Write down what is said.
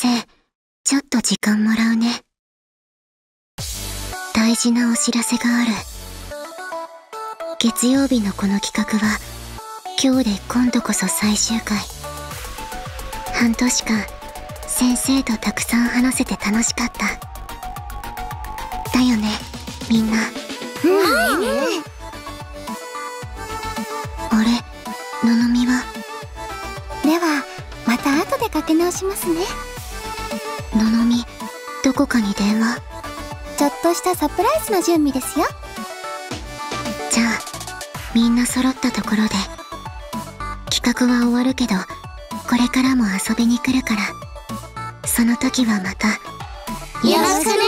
生、ちょっと時間もらうね。大事なお知らせがある。月曜日のこの企画は、今日で今度こそ最終回。半年間、先生とたくさん話せて楽しかった。だよね、みんな。うんあれ、ののみは、ではまた後でかけ直しますねどこかに電話。ちょっとしたサプライズの準備ですよじゃあ、みんな揃ったところで。企画は終わるけど、これからも遊びに来るから。その時はまた。よろしく